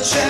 the chance.